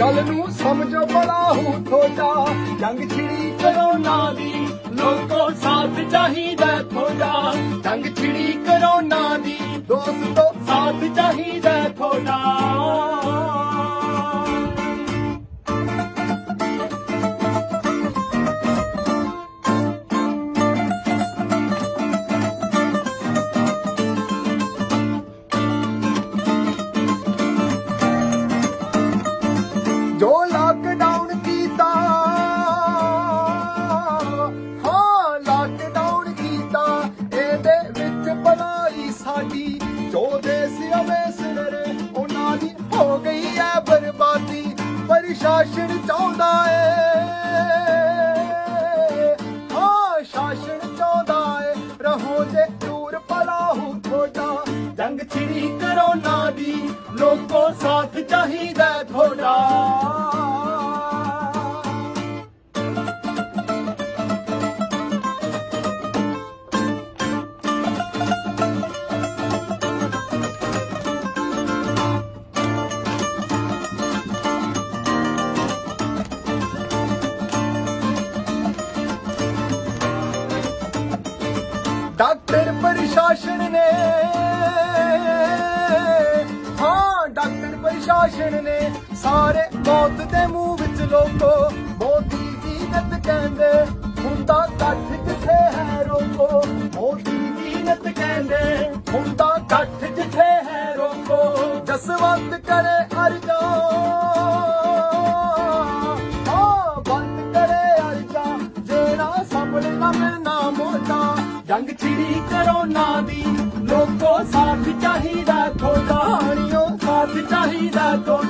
ਗੱਲ ਨੂੰ ਸਮਝੋ ਬਲਾਹੂ ਥੋੜਾ ਜੰਗ ਛਿੜੀ ਕਰੋਨਾ ਦੀ, ਲੋਕੋ ਸਾਥ ਚਾਹੀਦਾ ਥੋੜਾ ਜੰਗ ਛਿੜੀ ਕਰੋਨਾ ਦੀ, ਦੋਸਤੋ ਸਾਥ ਚਾਹੀਦਾ ਥੋੜਾ ਜੋ ਦੇਸ ਅਵੇਸ ਨਰੇ ਉਹਨਾਂ ਦੀ ਹੋ ਗਈ ਐ ਬਰਬਾਦੀ, ਪ੍ਰਸ਼ਾਸਨ ਚਾਹੁੰਦਾ ਏ। ਹਾਂ, ਸ਼ਾਸਨ ਚਾਹੁੰਦਾ ਏ, ਰਹੋ ਜੇ ਦੂਰ ਪਲਾਹੂ ਥੋੜਾ ਜੰਗ ਛਿੜੀ ਕਰੋਨਾ ਦੀ, ਲੋਕੋ ਸਾਥ ਚਾਹੀਦਾ ਡਾਕਟਰ ਪ੍ਰਸ਼ਾਸਨ ਨੇ। ਹਾਂ, ਡਾਕਟਰ ਪ੍ਰਸ਼ਾਸਨ ਨੇ ਸਾਰੇ ਮੌਤ ਦੇ ਮੂੰਹ ਵਿੱਚ ਲੋਕੋ, ਮੋਦੀ ਜੀਨਤ ਕਹਿੰਦੇ ਹੁੰਦਾ ਕੱਠ ਜਿੱਥੇ ਹੈ ਰੋਕੋ, ਮੋਦੀ ਦੀ ਜੀਨਤ ਕਹਿੰਦੇ ਹੁੰਦਾ ਕੱਠ ਜਿੱਥੇ ਹੈ ਰੋਕੋ ਜਸਵੰਤ ਕਰੇ ਅਰਜਾ। ਹਾਂ ਬੰਦ ਕਰੇ ਅਰਜਾ ਜਿਹੜਾ ਸੰਭਲ ਨਾ ਮਿਲਣਾ ਜੰਗ ਛਿੜੀ ਕਰੋਨਾ ਦੀ। ਲੋਕੋ ਸਾਥ ਚਾਹੀਦਾ ਥੋੜਾ ਹਾਣੀਓ ਸਾਥ ਚਾਹੀਦਾ ਥੋੜਾ